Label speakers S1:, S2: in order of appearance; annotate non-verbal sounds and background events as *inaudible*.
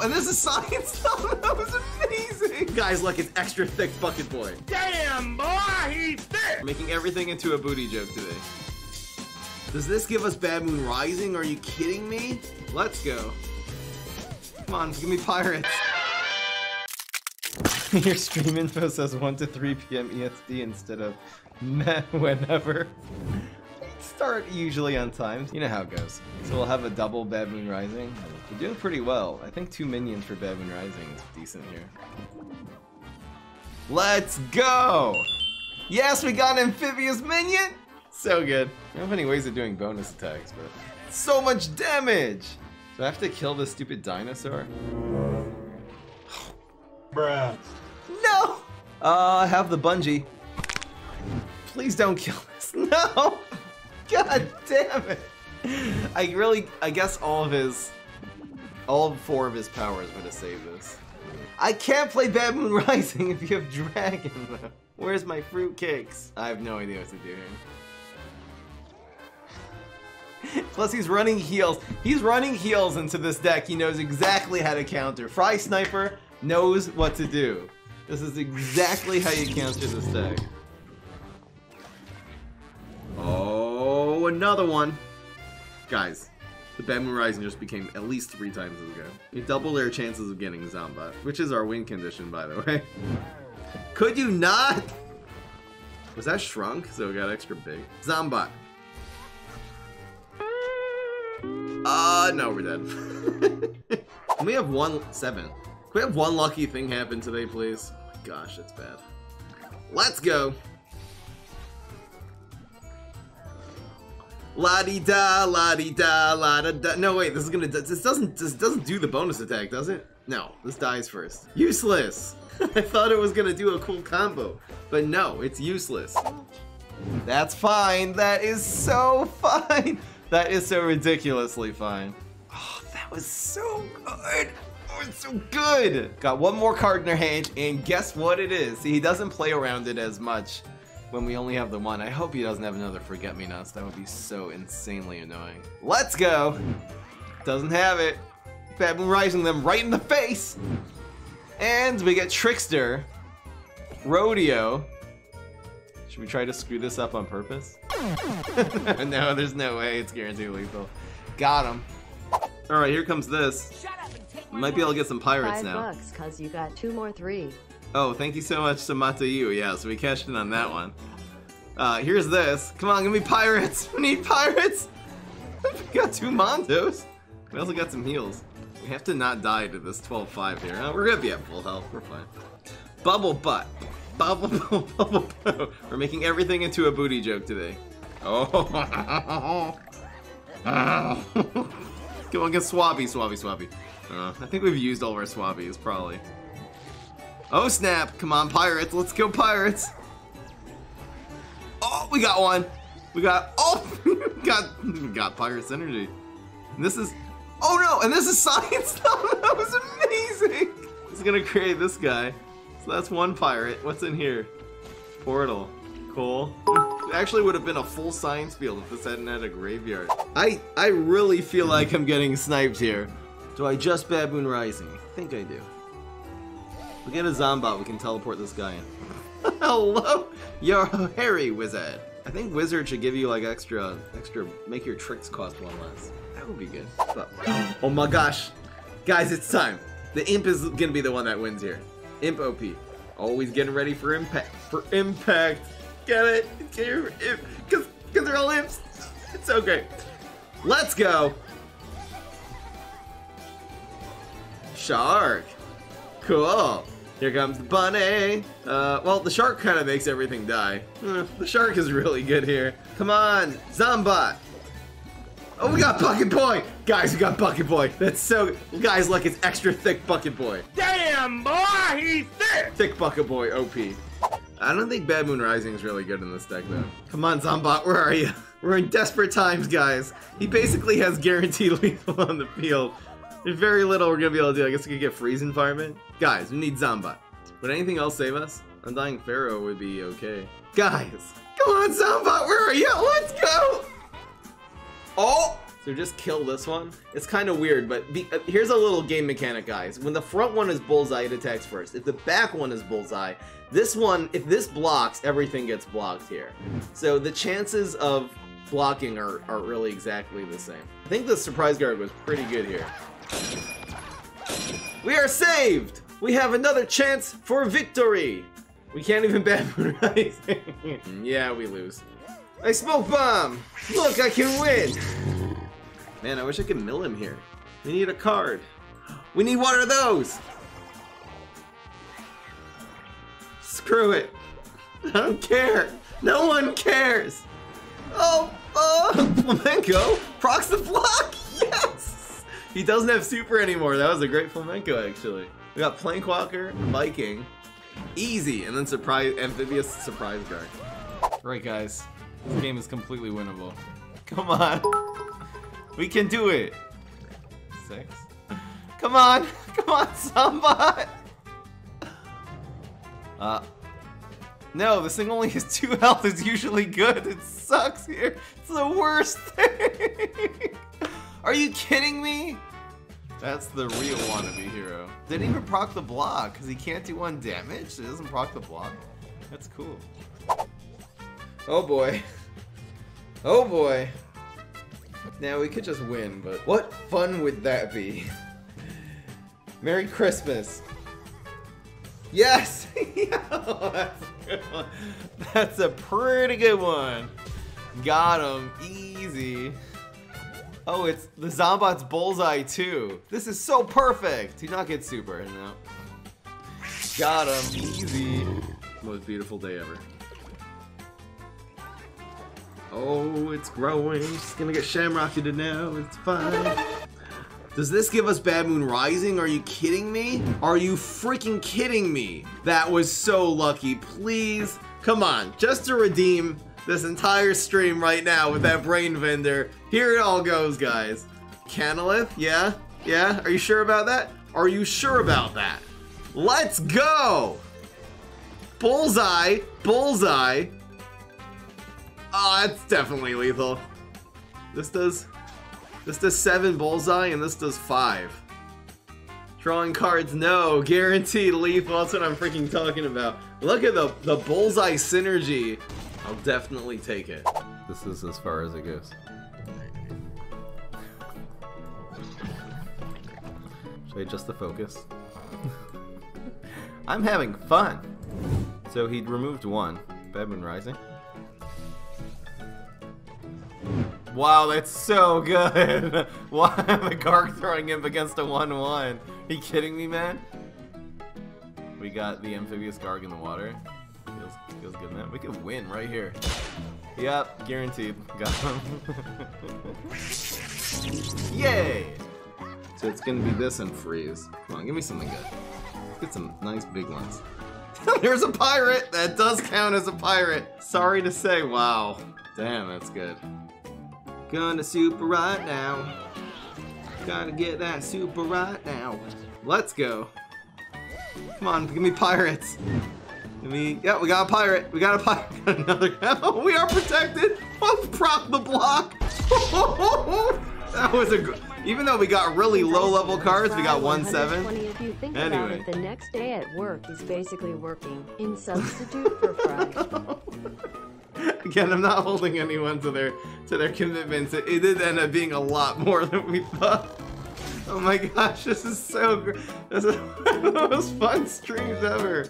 S1: no! And this is science *laughs* stuff! That was amazing! Guys, look, it's extra thick bucket boy.
S2: Damn, boy, he's thick!
S1: Making everything into a booty joke today. Does this give us Bad Moon Rising? Are you kidding me? Let's go. Come on, give me pirates. *laughs* Your stream info says 1 to 3 p.m. EST instead of meh *laughs* whenever. Start usually on time. You know how it goes. So we'll have a double Bad Moon Rising. We're doing pretty well. I think two minions for Bad Moon Rising is decent here. Let's go! Yes, we got an amphibious minion! So good. I don't have any ways of doing bonus attacks, but so much damage! Do I have to kill this stupid dinosaur?
S2: Bruh.
S1: No! Uh, I have the bungee. Please don't kill this. *laughs* No! God damn it! I really, I guess all of his, all four of his powers would have saved this. I can't play Bad Moon Rising if you have Dragon, though. Where's my fruitcakes? I have no idea what to do here. Plus, he's running heals. He's running heals into this deck. He knows exactly how to counter. Fry Sniper knows what to do. This is exactly how you counter this deck. Another one. Guys, the Bad Moon Rising just became at least three times as good. You double their chances of getting Zombot, which is our win condition, by the way. Could you not? Was that shrunk? So it got extra big. Zombot. Uh, no, we're dead. *laughs* Can we have one seven? Can we have one lucky thing happen today, please? Oh gosh, that's bad. Let's go. La di da, la di da, la da da. No, wait, this is gonna. This doesn't. This doesn't do the bonus attack, does it? No, this dies first. Useless. *laughs* I thought it was gonna do a cool combo, but no, it's useless. That's fine. That is so *laughs* fine. That is so ridiculously fine. Oh, that was so good. Oh, it's so good. Got one more card in her hand, and guess what it is? See, he doesn't play around it as much when we only have the one. I hope he doesn't have another Forget-Me-Nots. That would be so insanely annoying. Let's go. Doesn't have it. Bad Moon Rising them right in the face. And we get Trickster, Rodeo. Should we try to screw this up on purpose? *laughs* no, there's no way. It's guaranteed lethal. Got him. All right, here comes this. Might be able to get some pirates
S3: Five
S1: now.
S3: bucks, cause you got two more three.
S1: Oh, thank you so much, Samata Yu. Yeah, so we cashed in on that one. Uh, here's this. Come on, give me pirates. *laughs* We need pirates. *laughs* we got two Mondos. We also got some heals. We have to not die to this 12-5 here. Uh, we're gonna be at full health. We're fine. Bubble butt. Bubble, *laughs* bubble, bubble, bubble. We're making everything into a booty joke today. Oh. Come on, get Swabby, Swabby, Swabby. Uh, I think we've used all of our Swabbies, probably. Oh snap! Come on, pirates! Let's go, pirates! Oh, we got one. We got oh, *laughs* got got pirates energy. And this is oh no! And this is science stuff. *laughs* That was amazing. It's gonna create this guy. So that's one pirate. What's in here? Portal. Cool. It actually would have been a full science field if this hadn't had a graveyard. I I really feel like I'm getting sniped here. Do I just Bad Moon Rising? I think I do. We get a Zombot, we can teleport this guy in. *laughs* Hello, you're a hairy wizard. I think wizard should give you like extra, extra, make your tricks cost one less. That would be good. But, oh my gosh, guys, it's time. The imp is gonna be the one that wins here. Imp OP, always getting ready for impact. For impact, get it? Get your imp, cause, cause they're all imps. It's so great. Let's go. Shark. Cool. Here comes the bunny. Uh, well, the shark kind of makes everything die. Eh, the shark is really good here. Come on, Zombot. Oh, we got Bucket Boy! Guys, we got Bucket Boy. That's so... Guys, look, it's extra thick Bucket Boy.
S2: Damn, boy, he's thick!
S1: Thick Bucket Boy, OP. I don't think Bad Moon Rising is really good in this deck, though. Come on, Zombot, where are you? We're in desperate times, guys. He basically has guaranteed *laughs* lethal on the field. There's very little we're gonna be able to do. I guess we could get Freeze Environment. Guys, we need Zombot. Would anything else save us? Undying Pharaoh would be okay. Guys, come on, Zombot, where are you? Let's go! Oh, So just kill this one. It's kind of weird, but the, uh, here's a little game mechanic, guys. When the front one is bullseye, it attacks first. If the back one is bullseye, this one, if this blocks, everything gets blocked here. So the chances of blocking are, are really exactly the same. I think the surprise guard was pretty good here. We are saved! We have another chance for victory! We can't even bad *laughs* rising. yeah, we lose. I smoke bomb! Look, I can win! Man, I wish I could mill him here. We need a card. We need one of those! Screw it. I don't care. No one cares. Oh, oh, *laughs* flamenco procs the block. He doesn't have super anymore. That was a great flamenco, actually. We got Plankwalker, Viking, easy, and then surprise amphibious surprise guard. Right, guys. This game is completely winnable. *laughs* Come on. *laughs* We can do it. Six. *laughs* Come on. Come on, somebody. Uh, no, this thing only has two health. It's usually good. It sucks here. It's the worst thing. Are you kidding me? That's the real wannabe hero. Didn't even proc the block because he can't do one damage. It doesn't proc the block. That's cool. Oh boy. Oh boy. Now we could just win, but what fun would that be? *laughs* Merry Christmas. Yes! yeah, that's, *laughs* a good one. that's a pretty good one. Got him. Easy. Oh, it's the Zombot's Bullseye too. This is so perfect. Do not get super. No. Got him. Easy. Most beautiful day ever. Oh, it's growing. It's gonna get shamrocketed now. It's fine. Does this give us Bad Moon Rising? Are you kidding me? Are you freaking kidding me? That was so lucky. Please, come on, just to redeem this entire stream right now with that brain vendor. Here it all goes, guys. Canalith, yeah? Yeah? Are you sure about that? Are you sure about that? Let's go! Bullseye, bullseye. Oh, it's definitely lethal. This does this does seven bullseye and this does five. Drawing cards, no. Guaranteed lethal, that's what I'm freaking talking about. Look at the, the bullseye synergy. I'll definitely take it. This is as far as it goes. Should I adjust the focus? *laughs* I'm having fun. So he'd removed one. Bad Moon Rising. Wow, that's so good. *laughs* Why am I Garg throwing him against a 1-1? Are you kidding me, man? We got the amphibious Garg in the water. Feels, feels good, man. We could win right here. Yep, guaranteed. Got him. *laughs* Yay! So it's gonna be this and freeze. Come on, give me something good. Let's get some nice big ones. *laughs* There's a pirate! That does count as a pirate. Sorry to say, wow. Damn, that's good. Gonna super right now. Gotta get that super right now. Let's go. Come on, give me pirates. Me, yeah, we got a pirate. We got a pirate. *laughs* Got another. Oh, *laughs* we are protected. Oh, prop the block. *laughs* that was a good. Even though we got really low level cards, we got one seven.
S3: If you think
S1: Anyway.
S3: about it, the next day at work is basically working in substitute for Friday.
S1: Again, I'm not holding anyone to their to their commitments. It, it did end up being a lot more than we thought. Oh my gosh, this is so great. This is one of the most fun streams ever.